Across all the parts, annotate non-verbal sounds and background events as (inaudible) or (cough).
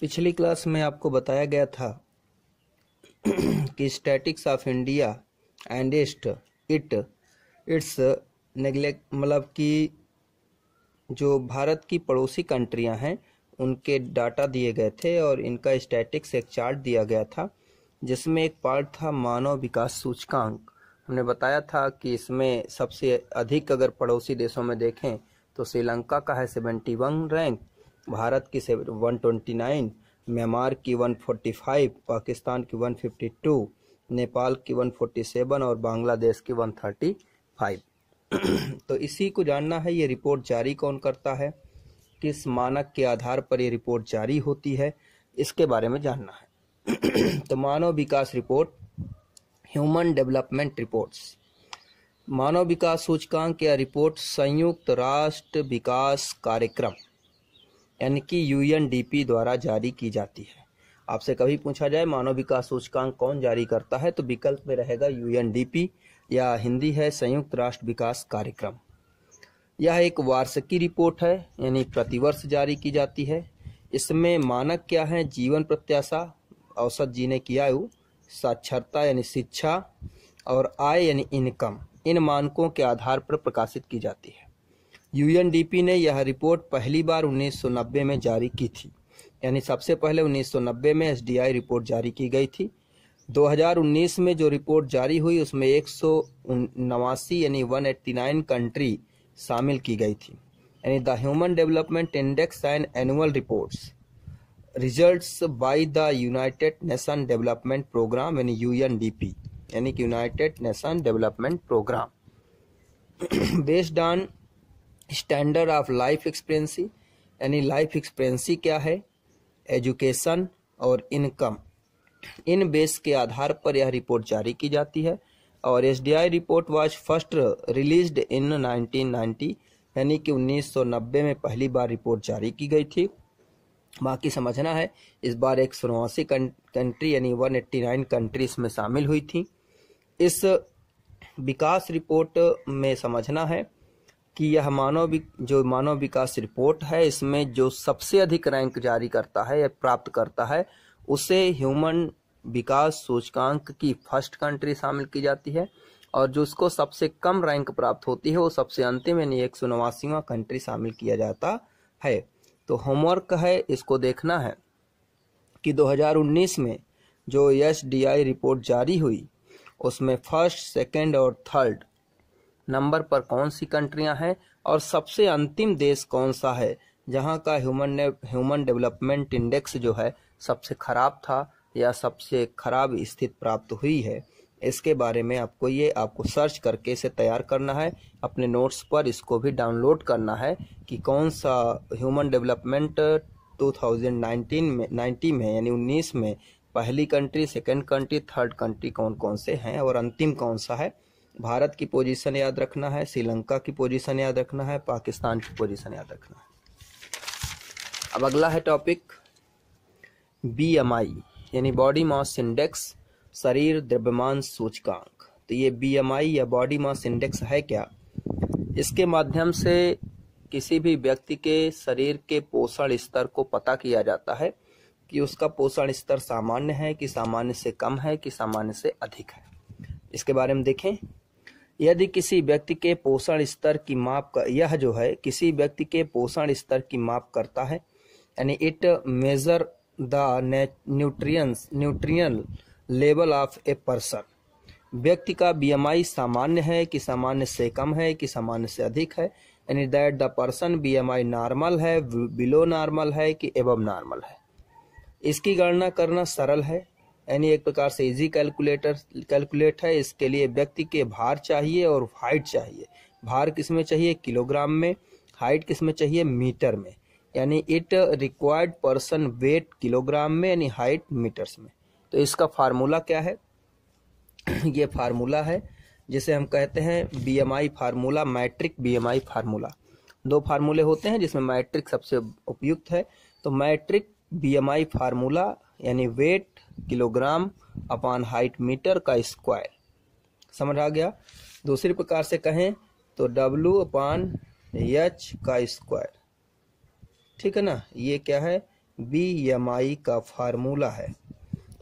पिछली क्लास में आपको बताया गया था (clears throat) कि statics of India and is it it's neglect मतलब कि जो भारत की पड़ोसी कंट्रियाँ हैं, उनके डाटा दिए गए थे और इनका स्टैटिक्स एक चार्ट दिया गया था, जिसमें एक पार्ट था मानव विकास सूचकांक। हमने बताया था कि इसमें सबसे अधिक अगर पड़ोसी देशों में देखें तो श्रीलंका का है सेवेंटी वन रैंक भारत की वन ट्वेंटी नाइन म्यांमार की वन फोर्टी फाइव पाकिस्तान की वन फिफ्टी टू नेपाल की वन फोर्टी सेवन और बांग्लादेश की वन थर्टी फाइव तो इसी को जानना है, ये रिपोर्ट जारी कौन करता है? किस मानक के आधार पर ये रिपोर्ट जारी होती है? इसके बारे में जानना है। (clears throat) तो मानव विकास रिपोर्ट, ह्यूमन डेवलपमेंट रिपोर्ट्स। मानव विकास सूचकांक या रिपोर्ट, संयुक्त राष्ट्र विकास कार्यक्रम। यानी कि यूएनडीपी द्वारा जारी की जाती है। आपसे कभी पूछा जाए, मानव विकास सूचकांक कौन जारी करता है तो विकल्प में रहेगा यूएनडीपी, या हिंदी है संयुक्त राष्ट्र विकास कार्यक्रम। यह एक वार्षिकी रिपोर्ट है, यानी प्रतिवर्ष जारी की जाती है। इसमें मानक क्या है, जीवन प्रत्याशा, औसत जीने की आयु, साक्षरता यानी शिक्षा, और आय यानी इनकम, इन मानकों के आधार पर प्रकाशित की जाती है। यूएनडीपी ने यह रिपोर्ट पहली बार 1990 में जारी की थी। यानी सबसे पहले 1990 में एसडीआई रिपोर्ट जारी की गई थी। 2019 में जो रिपोर्ट जारी हुई, उसमें एक नवासी यानी 189 कंट्री शामिल की गई थी। यानी the human development index and annual reports. Results by the united nation development programme, यानी यूएनडीपी। यानी कि united nation development programme. (clears throat) Based on standard of life expectancy यानी लाइफ एक्सपेरेंसी क्या है? एजुकेशन और इनकम। इन बेस के आधार पर यह रिपोर्ट जारी की जाती है और SDI report was first released in 1990 यानी कि 1990 में पहली बार रिपोर्ट जारी की गई थी। बाकी समझना है, इस बार एक सौ नवासी कंट्री, यानी 189 कंट्री इसमें शामिल हुई थी। इस विकास रिपोर्ट में समझना है कि यह मानव जो मानव विकास रिपोर्ट है, इसमें जो सबसे अधिक रैंक जारी करता है या प्राप्त करता है, उसे ह्यूमन विकास सूचकांक की फ़र्स्ट कंट्री शामिल की जाती है और जो उसको सबसे कम रैंक प्राप्त होती है, वो सबसे अंतिम यानी एक सौ नवासीवा कंट्री शामिल किया जाता है। तो होमवर्क है, इसको देखना है कि 2019 में जो एसडीआई रिपोर्ट जारी हुई, उसमें फ़र्स्ट, सेकंड और थर्ड नंबर पर कौन सी कंट्रियाँ हैं और सबसे अंतिम देश कौन सा है, जहाँ का ह्यूमन ह्यूमन डेवलपमेंट इंडेक्स जो है, सबसे खराब था या सबसे खराब स्थिति प्राप्त हुई है। इसके बारे में आपको ये, आपको सर्च करके इसे तैयार करना है। अपने नोट्स पर इसको भी डाउनलोड करना है कि कौन सा ह्यूमन डेवलपमेंट 2019 में 90 में, यानी 19 में पहली country, second country, third country कौन कौन से हैं और अंतिम कौन सा है। भारत की पोजीशन याद रखना है, श्रीलंका की पोजीशन याद रखना है, पाकिस्तान की पोजीशन याद रखना है। अब अगला है टॉपिक बीएमआई यानी बॉडी मास इंडेक्स शरीर द्रव्यमान सूचकांक। तो ये बीएमआई या बॉडी मास इंडेक्स है क्या? इसके माध्यम से किसी भी व्यक्ति के शरीर के पोषण स्तर को पता किया जाता है कि उसका पोषण स्तर सामान्य है, कि सामान्य से कम है, कि सामान्य से अधिक है। इसके बारे में देखें। यदि किसी व्यक्ति के पोषण स्तर की माप का, यह जो है, किसी व्यक्ति के पोषण स्तर की माप करता है, यानी it measure the nutrients, nutritional level of a person. व्यक्ति का बीएमआई सामान्य है कि सामान्य से कम है कि सामान्य से अधिक है, यानी that the person BMI normal है बिलो नॉर्मल है कि एवं नॉर्मल है। इसकी गणना करना सरल है। यानी एक प्रकार से इजी कैलकुलेटर कैलकुलेट है, इसके लिए व्यक्ति के भार चाहिए और हाइट चाहिए। भार किसमें चाहिए? किलोग्राम में हाइट किसमें चाहिए? मीटर में। यानी it required person weight kilogram में, यानी हाइट मीटर्स में। तो इसका फार्मूला क्या है? (clears throat) ये फार्मूला है, जिसे हम कहते हैं BMI formula metric BMI formula दो फार्मूले होते हैं, जिसमें मैट्रिक सबसे उपयुक्त है। तो मैट्रिक बीएमआई फार्मूला यानी weight kilogram upon height metre का स्क्वायर। समझ आ गया? दूसरी प्रकार से कहें तो डब्लू अपान एच का स्क्वायर। ठीक है ना? ये क्या है? बी एम आई का फार्मूला है।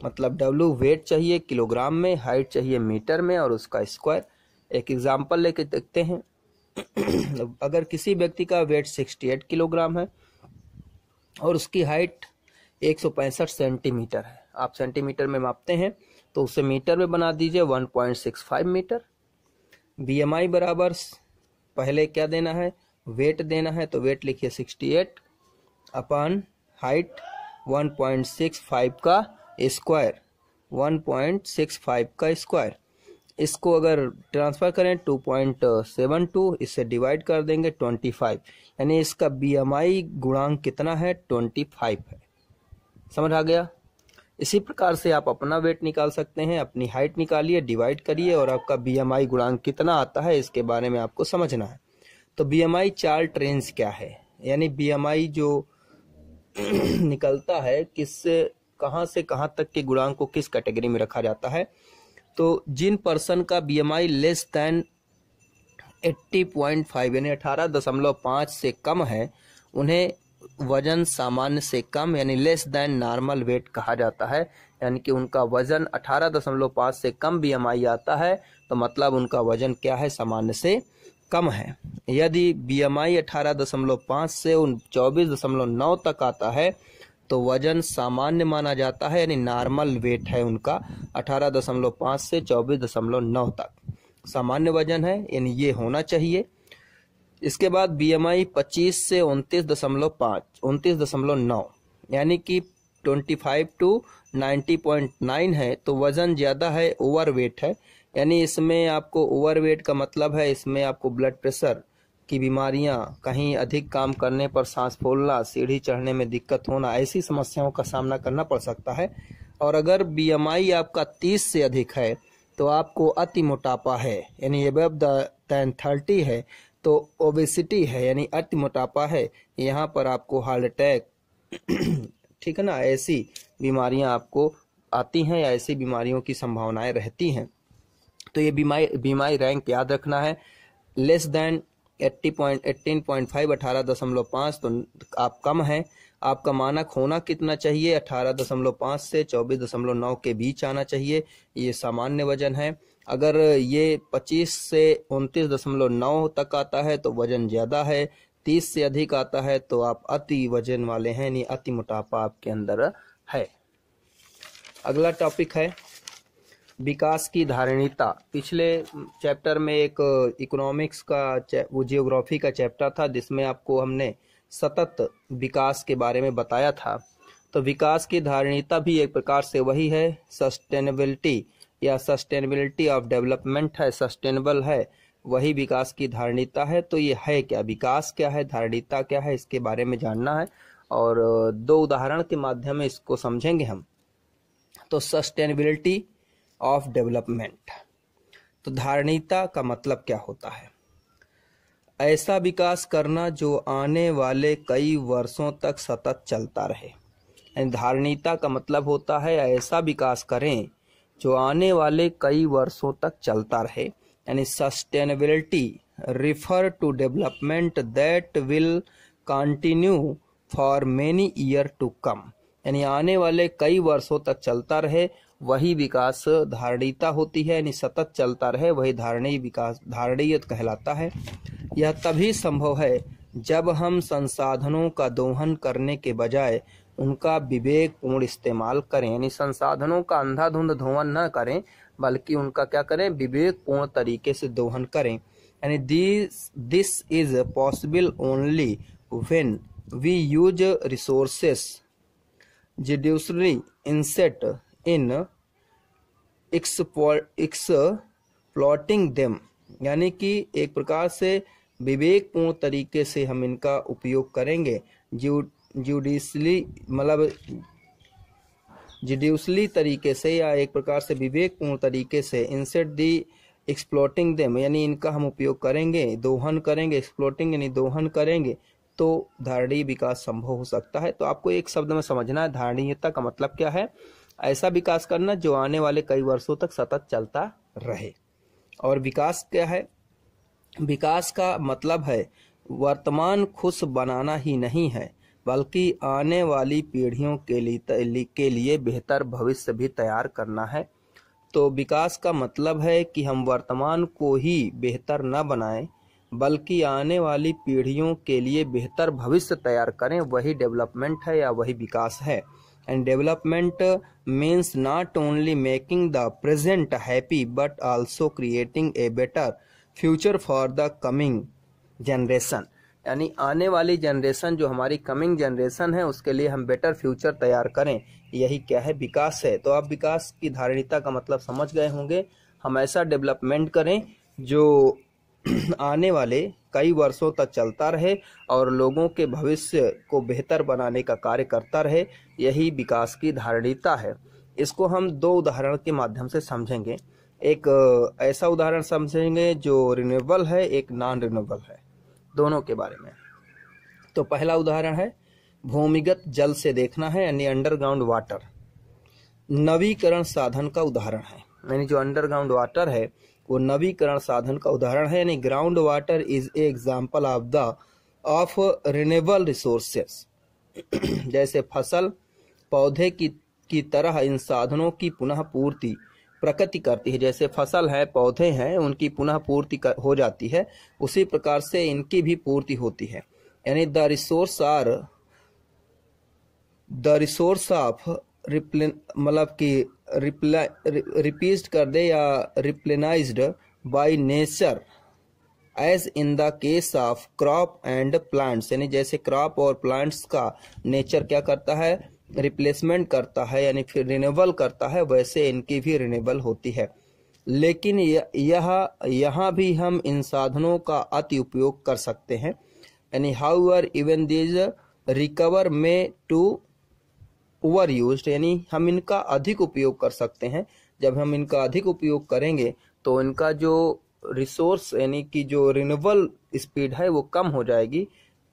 मतलब डब्ल्यू वेट चाहिए किलोग्राम में हाइट चाहिए मीटर में और उसका स्क्वायर। एक एग्जांपल लेके देखते हैं। (clears throat) अगर किसी व्यक्ति का वेट 68 किलोग्राम है और उसकी हाइट एक सौ पैंसठ सेंटीमीटर है आप सेंटीमीटर में मापते हैं तो उसे मीटर में बना दीजिए 1.65 मीटर। बीएमआई बराबर पहले क्या देना है? वेट देना है तो वेट लिखिए 68 अपन हाइट 1.65 का स्क्वायर 1.65 का स्क्वायर इसको अगर ट्रांसफ़र करें 2.72 इससे डिवाइड कर देंगे 25 यानी इसका बीएमआई गुणांक कितना है? 25 है। समझ आ गया? इसी प्रकार से आप अपना वेट निकाल सकते हैं, अपनी हाइट निकालिए डिवाइड करिए और आपका बीएमआई गुणांक कितना आता है इसके बारे में आपको समझना है। तो बीएमआई चार्ट रेंज क्या है? यानी बीएमआई जो (clears throat) निकलता है किससे कहाँ से कहाँ तक के गुणांक को किस कैटेगरी में रखा जाता है? तो जिन पर्सन का बीएमआई लेस देन 80.5 यानी अठारह दशमलव पाँच से कम है, उन्हें वज़न सामान्य से कम, यानी लेस देन नॉर्मल वेट कहा जाता है। यानी कि उनका वज़न अठारह दशमलव पाँच से कम बीएमआई आता है तो मतलब उनका वज़न क्या है? सामान्य से कम है। यदि बीएमआई अठारह दशमलव पाँच से उन चौबीस दशमलव नौ तक आता है तो वज़न सामान्य माना जाता है, यानी नॉर्मल वेट है उनका, अठारह दशमलव पाँच से चौबीस दशमलव नौ तक। सामान्य वज़न है, यानी ये होना चाहिए। इसके बाद बी एम आई पच्चीस से उनतीस दशमलव पाँच, उनतीस दशमलव नौ, यानी कि twenty five to ninety point nine है तो वज़न ज़्यादा है ओवर वेट है, यानी इसमें आपको ओवर वेट का मतलब है, इसमें आपको ब्लड प्रेशर की बीमारियाँ, कहीं अधिक काम करने पर सांस फूलना, सीढ़ी चढ़ने में दिक्कत होना, ऐसी समस्याओं का सामना करना पड़ सकता है। और अगर बीएमआई आपका 30 से अधिक है तो आपको अति मोटापा है, यानी एबव दैन थर्टी है तो ओबेसिटी है, यानी अति मोटापा है, यहाँ पर आपको हार्ट अटैक (clears throat) ठीक है ना, ऐसी बीमारियाँ आपको आती हैं या ऐसी बीमारियों की संभावनाएँ रहती हैं। तो ये बीमारी बीमारी रैंक याद रखना है less than eighty point eighteen point five अठारह दशमलव पाँच तो आप कम हैं। आपका मानक होना कितना चाहिए? अठारह दशमलव पाँच से चौबीस दशमलव नौ के बीच आना चाहिए। ये सामान्य वज़न है। अगर ये पच्चीस से उनतीस दशमलव नौ तक आता है तो वज़न ज़्यादा है। तीस से अधिक आता है तो आप अति वज़न वाले हैं, यानी अति मोटापा आपके अंदर है। अगला टॉपिक है विकास की धारणीता पिछले चैप्टर में एक इकोनॉमिक्स का वो जियोग्राफी का चैप्टर था, जिसमें आपको हमने सतत विकास के बारे में बताया था। तो विकास की धारणीता भी एक प्रकार से वही है सस्टेनेबिलिटी या सस्टेनेबिलिटी ऑफ़ डेवलपमेंट है सस्टेनेबल है, वही विकास की धारणीता है। तो ये है क्या? विकास क्या है? धारणीता क्या है? इसके बारे में जानना है। और दो उदाहरण के माध्यम में इसको समझेंगे हम। तो सस्टेनेबिलिटी ऑफ़ डेवलपमेंट तो धारणीता का मतलब क्या होता है? ऐसा विकास करना जो आने वाले कई वर्षों तक सतत चलता रहे। धारणीता का मतलब होता है ऐसा विकास करें जो आने वाले कई वर्षों तक चलता रहे। यानी sustainability refer to development that will continue for many year to come यानी आने वाले कई वर्षों तक चलता रहे वही विकास धारणीता होती है, यानी सतत चलता रहे, वही धारणीय विकास, धारणीय कहलाता है। यह तभी संभव है जब हम संसाधनों का दोहन करने के बजाय उनका विवेक पूर्ण इस्तेमाल करें। यानी संसाधनों का अंधाधुंध दोहन न करें, बल्कि उनका क्या करें? विवेक पूर्ण तरीके से दोहन करें। यानी this this is possible only when we use resources judiciously instead in exploiting them यानी कि एक प्रकार से विवेकपूर्ण तरीके से हम इनका उपयोग करेंगे। जू जुडिशली मतलब जुडिशली तरीके से या एक प्रकार से विवेकपूर्ण तरीके से इंसेट दी एक्सप्लोटिंग देम यानी इनका हम उपयोग करेंगे, दोहन करेंगे एक्सप्लोटिंग यानी दोहन करेंगे तो धारणीय विकास संभव हो सकता है। तो आपको एक शब्द में समझना है, धारणीयता का मतलब क्या है? ऐसा विकास करना जो आने वाले कई वर्षों तक सतत चलता रहे। और विकास क्या है? विकास का मतलब है, वर्तमान खुश बनाना ही नहीं है, बल्कि आने वाली पीढ़ियों के लिए के लिए बेहतर भविष्य भी तैयार करना है। तो विकास का मतलब है कि हम वर्तमान को ही बेहतर न बनाएँ बल्कि आने वाली पीढ़ियों के लिए बेहतर भविष्य तैयार करें, वही डेवलपमेंट है या वही विकास है। And development means not only making the present happy but also creating a better future for the coming generation यानी आने वाली जनरेशन जो हमारी कमिंग जनरेशन है, उसके लिए हम बेटर फ्यूचर तैयार करें। यही क्या है? विकास है। तो आप विकास की धारणिता का मतलब समझ गए होंगे। हम ऐसा डेवलपमेंट करें, जो (clears throat) आने वाले कई वर्षों तक चलता रहे और लोगों के भविष्य को बेहतर बनाने का कार्य करता रहे, यही विकास की धारणिता है। इसको हम दो उदाहरण के माध्यम से समझेंगे। एक ऐसा उदाहरण समझेंगे जो रिन्यूएबल है, एक नॉन रिन्यूएबल है, दोनों के बारे में। तो पहला उदाहरण है, भूमिगत जल से देखना है, यानी अंडरग्राउंड वाटर नवीकरण साधन का उदाहरण है, यानी जो अंडरग्राउंड वाटर है वो नवीकरण साधन का उदाहरण है, यानी ground water is a example of the of renewable resources जैसे फ़सल, पौधे की की तरह इन साधनों की पुनः पूर्ति प्रकृति करती है। जैसे फ़सल है, पौधे हैं, उनकी पुनः पूर्ति हो जाती है, उसी प्रकार से इनकी भी पूर्ति होती है। यानी the resource are the resource of replay मतलब कि रिपीज कर दे या replenished by nature as in the case of crop and plants यानी जैसे क्रॉप और प्लांट्स का नेचर क्या करता है? रिप्लेसमेंट करता है, यानी फिर रिन्यूबल करता है, वैसे इनकी भी रिन्यूबल होती है। लेकिन यह, यहाँ भी हम इन साधनों का अति उपयोग कर सकते हैं। यानी how are even these recover में टू ओवर यूज़ यानी हम इनका अधिक उपयोग कर सकते हैं। जब हम इनका अधिक उपयोग करेंगे तो इनका जो रिसोर्स यानी कि जो रिन्यूबल स्पीड है, वो कम हो जाएगी।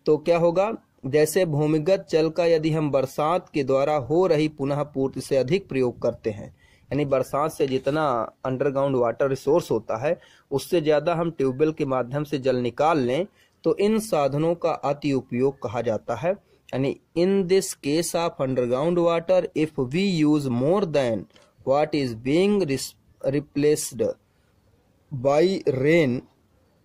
तो क्या होगा? जैसे भूमिगत जल का यदि हम बरसात के द्वारा हो रही पुनः पूर्ति से अधिक प्रयोग करते हैं, यानी बरसात से जितना अंडरग्राउंड वाटर रिसोर्स होता है, उससे ज़्यादा हम ट्यूबवेल के माध्यम से जल निकाल लें तो इन साधनों का अति उपयोग कहा जाता है। यानी in this case of underground water if we use more than what is being replaced by rain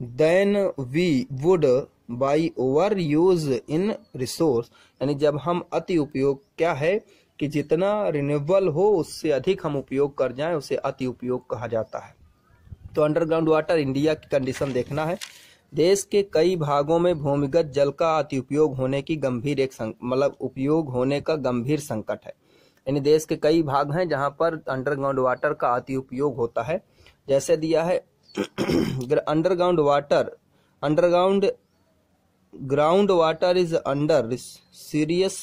then we would by over use in resource यानी जब हम अति उपयोग, क्या है कि जितना रिन्यूएबल हो, उससे अधिक हम उपयोग कर जाएँ, उसे अति उपयोग कहा जाता है। तो अंडरग्राउंड वाटर इंडिया की कंडीशन देखना है। देश के कई भागों में भूमिगत जल का अति उपयोग होने की गंभीर एक मतलब उपयोग होने का गंभीर संकट है। यानी देश के कई भाग हैं जहाँ पर अंडरग्राउंड वाटर का अति उपयोग होता है। जैसे दिया है (clears throat) underground water, underground, ground water is under serious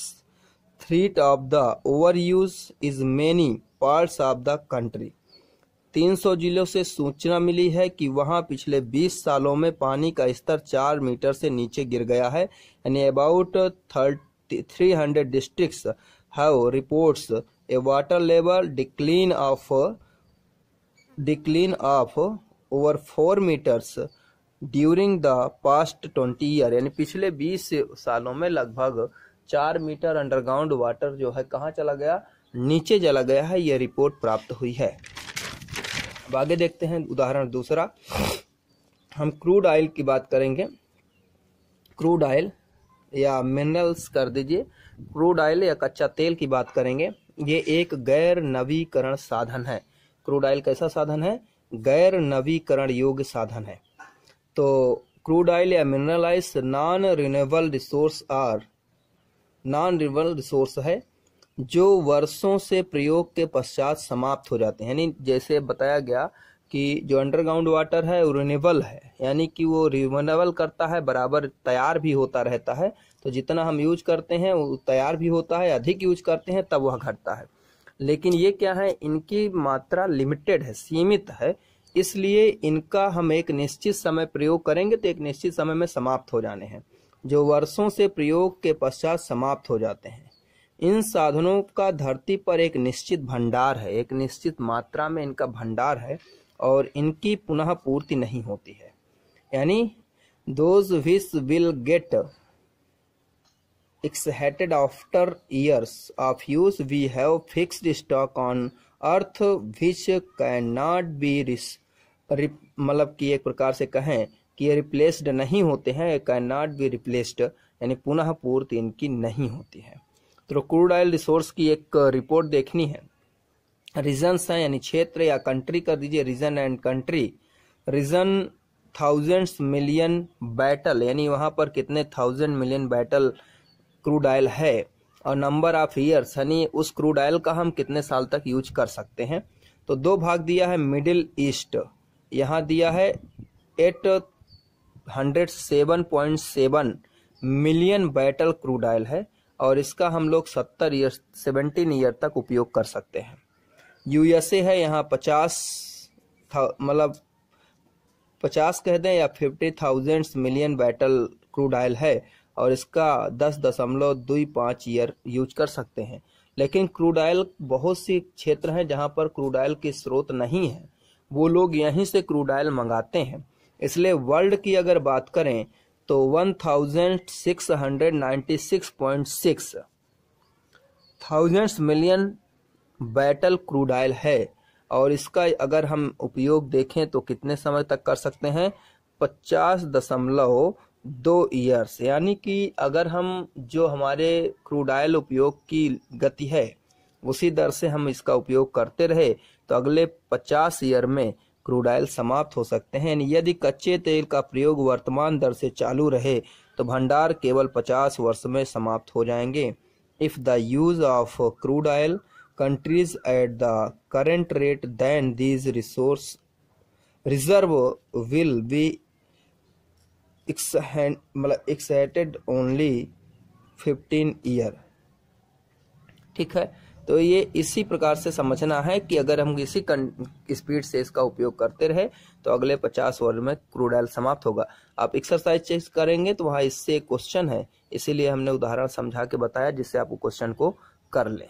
threat of the over use is many parts of the country 300 जिलों से सूचना मिली है कि वहाँ पिछले 20 सालों में पानी का स्तर 4 मीटर से नीचे गिर गया है। यानी about 300 districts have reports a water level decline of decline of over 4 metres during the past twenty year यानी पिछले बीस सालों में लगभग चार मीटर अंडरग्राउंड वाटर जो है कहाँ चला गया? नीचे चला गया है यह रिपोर्ट प्राप्त हुई है। अब आगे देखते हैं उदाहरण दूसरा। हम क्रूड ऑयल की बात करेंगे। क्रूड ऑयल या मिनरल्स कर दीजिए। क्रूड ऑयल या कच्चा तेल की बात करेंगे। ये एक गैर नवीकरण साधन है। क्रूड ऑयल कैसा साधन है? गैर नवीकरण योग्य साधन है। तो क्रूड ऑयल या mineralise non renewable resource are non renewable resource है। जो वर्षों से प्रयोग के पश्चात समाप्त हो जाते हैं। यानी जैसे बताया गया कि जो अंडरग्राउंड वाटर है, वो रिन्यूएबल है। यानी कि वो रिन्यूएबल करता है, बराबर तैयार भी होता रहता है। तो जितना हम यूज़ करते हैं, वो तैयार भी होता है, अधिक यूज़ करते हैं, तब वह घटता है। लेकिन ये क्या है, इनकी मात्रा लिमिटेड है, सीमित है। इसलिए इनका हम एक निश्चित समय प्रयोग करेंगे तो एक निश्चित समय में समाप्त हो जाने हैं। जो वर्षों से प्रयोग के पश्चात समाप्त हो जाते हैं। इन साधनों का धरती पर एक निश्चित भंडार है, एक निश्चित मात्रा में इनका भंडार है और इनकी पुनः पूर्ति नहीं होती है। यानी those this will get exhausted after years of use, we have fixed stock on earth which cannot be मतलब कि एक प्रकार से कहें कि ये रिप्लेस्ड नहीं होते हैं कैन नॉट बी रिप्लेस्ड यानी पुनः पूर्ति इनकी नहीं होती है। तो क्रूड ऑयल रिसोर्स की एक रिपोर्ट देखनी है। रीजन्स हैं, यानी क्षेत्र या कंट्री कर दीजिए, region and country. Region thousands million barrel, यानी वहाँ पर कितने thousand million barrel crude oil है। और नंबर ऑफ़ ईयर्स यानी उस क्रूड ऑयल का हम कितने साल तक यूज़ कर सकते हैं। तो दो भाग दिया है, मिडिल ईस्ट। यहाँ दिया है eight hundred seven point seven million barrel crude oil है। और इसका हम लोग सत्तर ईयर सेवेंटीन ईयर तक उपयोग कर सकते हैं। यूएसए है, यहाँ पचास मतलब पचास कह दें या fifty thousand million barrel crude oil है और इसका दस दशमलव दुई पाँच ईयर यूज़ कर सकते हैं। लेकिन क्रूड ऑयल बहुत सी क्षेत्र हैं जहाँ पर क्रूड ऑयल की स्रोत नहीं है। वो लोग यहीं से क्रूड ऑयल मंगाते हैं। इसलिए वर्ल्ड की अगर बात करें तो one thousand six hundred ninety six point six thousands million barrel crude oil है। और इसका अगर हम उपयोग देखें तो कितने समय तक कर सकते हैं? पचास दशमलव दो ईयर्स यानी कि अगर हम जो हमारे क्रूड ऑयल उपयोग की गति है, उसी दर से हम इसका उपयोग करते रहे तो अगले पचास ईयर में क्रूड ऑयल समाप्त हो सकते हैं। यदि कच्चे तेल का प्रयोग वर्तमान दर से चालू रहे तो भंडार केवल पचास वर्ष में समाप्त हो जाएँगे। If the use of crude oil countries at the current rate then these resource reserve will be मतलब एक्साइटेड ओनली फिफ्टीन ईयर ठीक है? तो ये इसी प्रकार से समझना है कि अगर हम इसी स्पीड से इसका उपयोग करते रहे तो अगले पचास वर्ष में क्रूड ऑयल समाप्त होगा। आप एक्सरसाइज चेक करेंगे तो वहाँ इससे क्वेश्चन है। इसीलिए हमने उदाहरण समझा के बताया, जिससे आप क्वेश्चन को कर लें।